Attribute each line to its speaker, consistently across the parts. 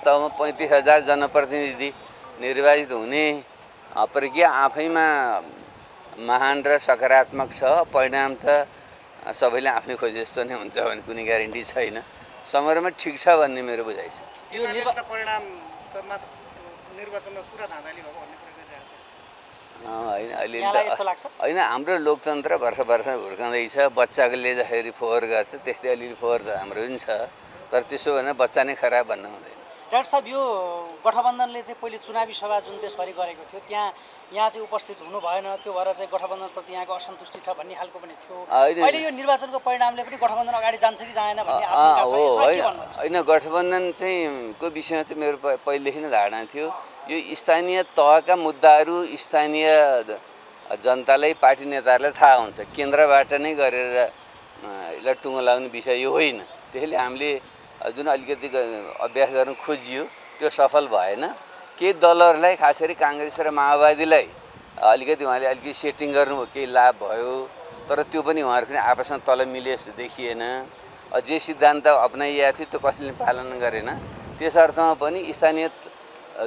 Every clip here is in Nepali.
Speaker 1: वास्तवमा पैँतिस हजार जनप्रतिनिधि निर्वाचित हुने। प्रक्रिया आफैमा महान र सकारात्मक छ। परिणाम त सबैले आफ्नै खोजे जस्तो नै हुन्छ भन्ने कुनै ग्यारेन्टी छैन। समयमा ठिक छ भन्ने मेरो बुझाइ छ। होइन
Speaker 2: लाग्छ?
Speaker 1: होइन हाम्रो लोकतन्त्र भर्खर भर्खर हुर्काउँदैछ। बच्चाले जसरी फोहोर गर्छ त्यस्तै अलिअलि फोहोर त हाम्रो पनि छ। तर त्यसो भने बच्चा नै खराब भन्नु हुँदैन।
Speaker 2: डाक्टर साहब यो गठबन्धनले चाहिँ पहिले चुनावी सभा जुन देशभरि गरेको थियो त्यहाँ यहाँ चाहिँ उपस्थित हुनु भएन त्यो भएर चाहिँ गठबन्धनप्रति यहाँको असन्तुष्टि छ भन्ने खालको पनि थियो। अहिले यो निर्वाचनको परिणामले पनि गठबन्धन अगाडि जान्छ कि जाएन भन्ने
Speaker 1: होइन। गठबन्धन चाहिँ को विषयमा त मेरो पहिलेदेखि नै धारणा थियो। यो स्थानीय तहका मुद्दाहरू स्थानीय जनतालाई पार्टी नेताहरूलाई थाहा हुन्छ। केन्द्रबाट नै गरेर यसलाई टुङ्गो लगाउने विषय यो होइन। त्यसैले हामीले जुन अलिकति अभ्यास गर्न खोजियो त्यो सफल भएन। केही दलहरूलाई खास गरी काङ्ग्रेस र माओवादीलाई अलिकति उहाँले अलिकति सेटिङ गर्नुभयो केही लाभ भयो तर त्यो पनि उहाँहरू पनि आपसमा तल मिले जस्तो देखिएन। जे सिद्धान्त अप्नाइएको थियो त्यो कसैले पालन गरेन। त्यस अर्थमा पनि स्थानीय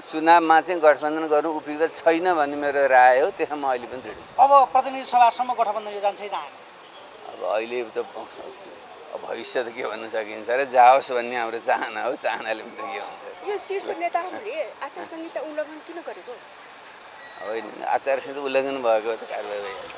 Speaker 1: चुनावमा चाहिँ गठबन्धन गर्नु उपयुक्त छैन भन्ने मेरो राय हो त्यसमा म अहिले पनि दृढ छु।
Speaker 2: अब प्रतिनिधि सभासम्म गठबन्धन जान्छ
Speaker 1: अब अहिले त भविष्य त के भन्न सकिन्छ र जाओस् भन्ने हाम्रो चाहना हो चाहनाले मात्रै के हुन्छ?
Speaker 3: यो शीर्ष नेताहरूले आचार संहिता उल्लङ्घन किन गरेको?
Speaker 1: अब आचार संहिता उल्लङ्घन भएको त कारवाही भइहाल्छ